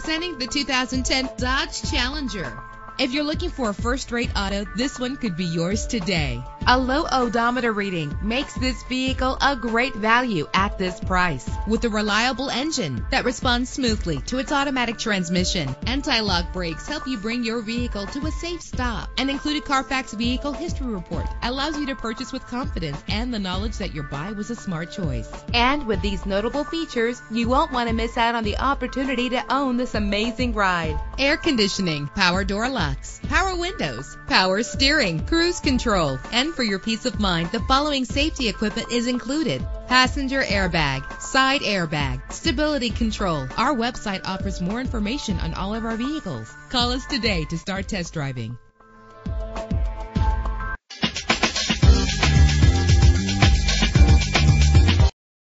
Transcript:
Presenting the 2010 Dodge Challenger. If you're looking for a first-rate auto, this one could be yours today. A low odometer reading makes this vehicle a great value at this price. With a reliable engine that responds smoothly to its automatic transmission, anti-lock brakes help you bring your vehicle to a safe stop. An included Carfax vehicle history report allows you to purchase with confidence and the knowledge that your buy was a smart choice. And with these notable features, you won't want to miss out on the opportunity to own this amazing ride. Air conditioning, power door locks, power windows, power steering, cruise control, and for your peace of mind, the following safety equipment is included. Passenger airbag, side airbag, stability control. Our website offers more information on all of our vehicles. Call us today to start test driving.